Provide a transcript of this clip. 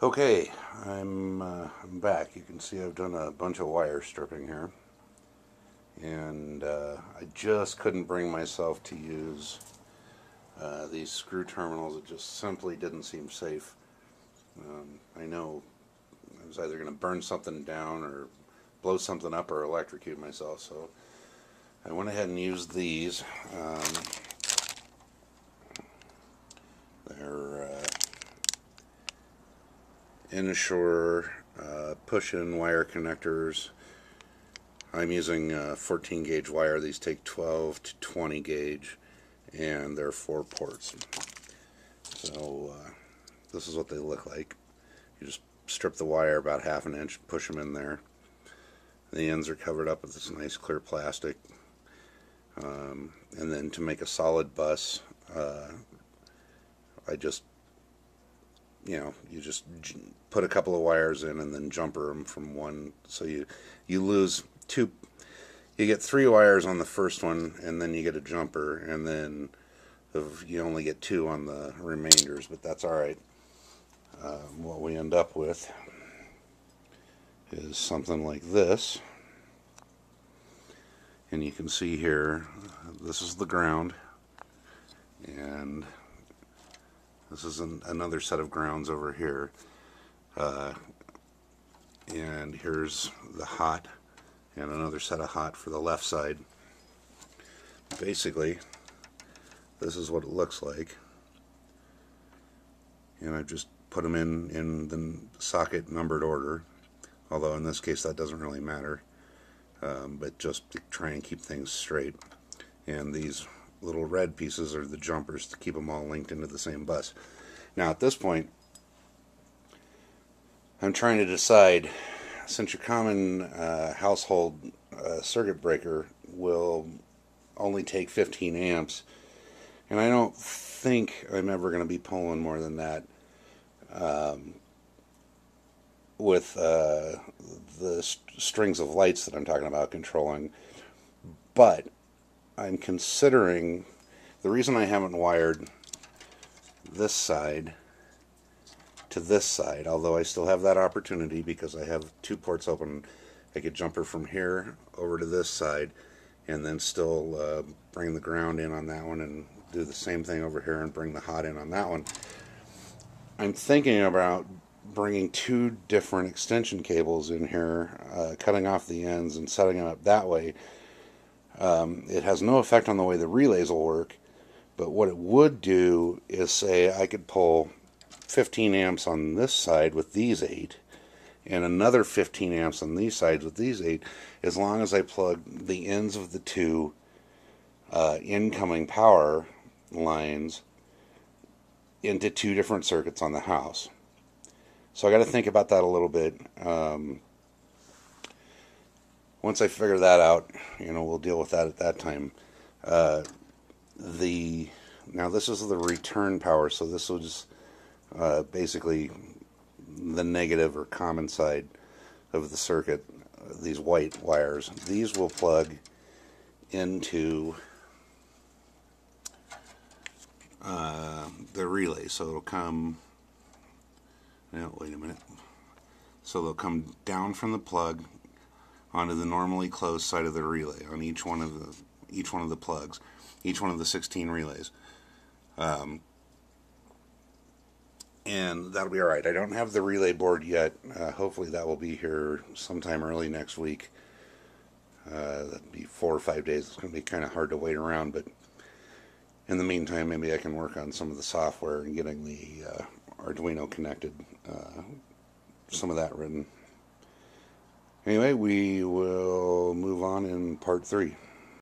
Okay, I'm, uh, I'm back. You can see I've done a bunch of wire stripping here. And uh, I just couldn't bring myself to use uh, these screw terminals. It just simply didn't seem safe. Um, I know I was either going to burn something down or blow something up or electrocute myself. So I went ahead and used these. Um, they're uh, In-Sure uh, push-in wire connectors. I'm using uh, 14 gauge wire. These take 12 to 20 gauge and they're four ports. So uh, this is what they look like. You just strip the wire about half an inch, push them in there. The ends are covered up with this nice clear plastic. Um, and then to make a solid bus, uh, I just you know, you just put a couple of wires in and then jumper them from one. So you you lose two. You get three wires on the first one, and then you get a jumper, and then you only get two on the remainders. But that's all right. Um, what we end up with is something like this. And you can see here, this is the ground, and this is an, another set of grounds over here. Uh, and here's the hot and another set of hot for the left side. Basically, this is what it looks like. And I've just put them in in the socket numbered order, although in this case that doesn't really matter. Um, but just to try and keep things straight. And these little red pieces are the jumpers to keep them all linked into the same bus. Now at this point, I'm trying to decide, since your common uh, household uh, circuit breaker will only take 15 amps, and I don't think I'm ever going to be pulling more than that um, with uh, the st strings of lights that I'm talking about controlling, but I'm considering the reason I haven't wired this side to this side, although I still have that opportunity because I have two ports open. I could jumper from here over to this side and then still uh, bring the ground in on that one and do the same thing over here and bring the hot in on that one. I'm thinking about bringing two different extension cables in here, uh, cutting off the ends and setting them up that way um, it has no effect on the way the relays will work, but what it would do is say I could pull 15 amps on this side with these eight and another 15 amps on these sides with these eight as long as I plug the ends of the two uh, incoming power lines into two different circuits on the house. So I got to think about that a little bit. Um, once I figure that out, you know, we'll deal with that at that time. Uh, the now this is the return power, so this just uh, basically the negative or common side of the circuit. These white wires, these will plug into uh, the relay, so it'll come. Now, wait a minute. So they'll come down from the plug onto the normally closed side of the relay on each one of the each one of the plugs, each one of the 16 relays. Um, and that'll be all right. I don't have the relay board yet. Uh, hopefully that will be here sometime early next week. Uh, that'd be four or five days. It's going to be kind of hard to wait around, but in the meantime, maybe I can work on some of the software and getting the uh, Arduino connected, uh, some of that written. Anyway, we will move on in part three.